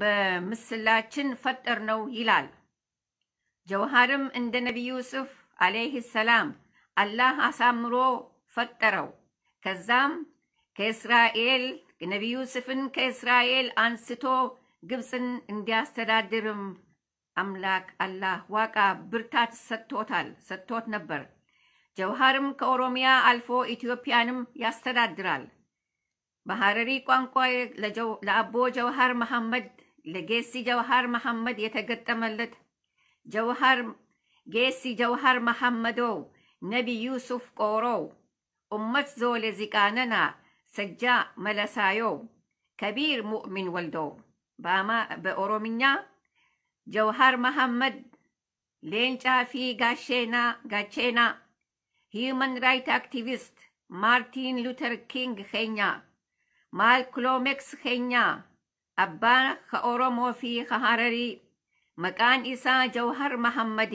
በምስላችን ፈጠር ነው ይላል። ጀውሃርም እንደ ነቢዩ ዩሱፍ አለይህ ሰላም አላህ አሳምሮ ፈጠረው። ከዛም ከእስራኤል ነቢዩ ዩሱፍን ከእስራኤል አንስቶ ግብፅን እንዲያስተዳድርም አምላክ አላህ ዋቃ ብርታት ሰጥቶታል ሰጥቶት ነበር። ጀውሃርም ከኦሮሚያ አልፎ ኢትዮጵያንም ያስተዳድራል። በሐረሪ ቋንቋ ለአቦ ጀውሃር መሐመድ ለጌሲ ጀውሃር መሐመድ የተገጠመለት ጀውሃር ጌሲ ጀውሃር መሐመዶ ነቢ ዩሱፍ ቆሮ ኡመት ዞሌ ዚቃነና ሰጃ መለሳዮ ከቢር ሙእሚን ወልዶ በኦሮምኛ ጀውሃር መሐመድ ሌንጫ ፊ ጋሼና ጋቼና ሂዩማን ራይት አክቲቪስት ማርቲን ሉተር ኪንግ ኬኛ ማልኮሎሜክስ ኬኛ አባ ከኦሮሞ ፊ ከሐረሪ መቃን ኢሳ ጀውሃር መሐመዲ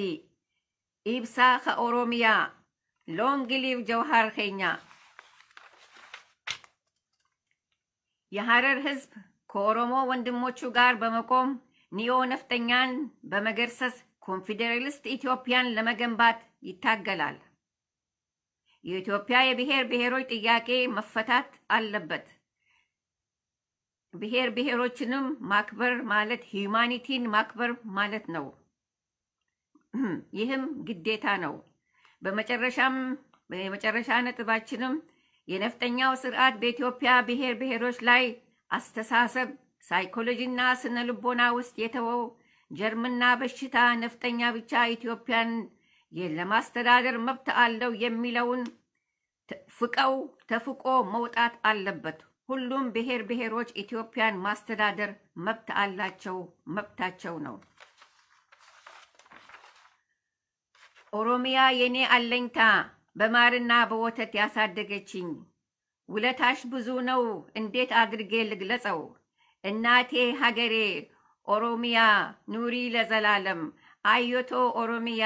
ኢብሳ ከኦሮሚያ ሎንግ ሊቭ ጀውሃር ኬኛ የሐረር ህዝብ ከኦሮሞ ወንድሞቹ ጋር በመቆም ኒዮ ነፍጠኛን በመገርሰስ confederalist ኢትዮጵያን ለመገንባት ይታገላል። የኢትዮጵያ የብሔር ብሔሮች ጥያቄ መፈታት አለበት። ብሔር ብሔሮችንም ማክበር ማለት humanity ን ማክበር ማለት ነው። ይህም ግዴታ ነው። በመጨረሻም የመጨረሻ ነጥባችንም የነፍጠኛው ስርዓት በኢትዮጵያ ብሔር ብሔሮች ላይ አስተሳሰብ፣ ሳይኮሎጂና ስነ ልቦና ውስጥ የተወው ጀርምና በሽታ ነፍጠኛ ብቻ ኢትዮጵያን ለማስተዳደር መብት አለው የሚለውን ፍቀው ተፍቆ መውጣት አለበት። ሁሉም ብሔር ብሔሮች ኢትዮጵያን ማስተዳደር መብት አላቸው፣ መብታቸው ነው። ኦሮሚያ የኔ አለኝታ በማርና በወተት ያሳደገችኝ ውለታሽ ብዙ ነው፣ እንዴት አድርጌ ልግለጸው? እናቴ ሀገሬ ኦሮሚያ ኑሪ ለዘላለም አዮቶ ኦሮሚያ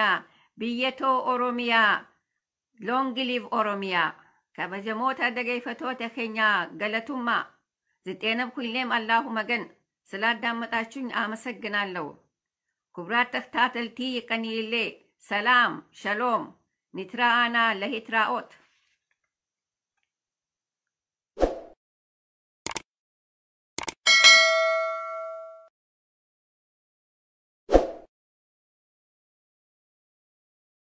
ብየቶ ኦሮሚያ ሎንግ ሊቭ ኦሮሚያ ከበጀሞታ ደገይፈቶ ተኬኛ ገለቱማ ዝጤነብ ኩሌም አላሁ መገን ስላዳመጣችሁኝ አመሰግናለሁ። ክቡራት ተከታተልቲ ቀኒሌ ሰላም ሸሎም ኒትራአና ለሂትራኦት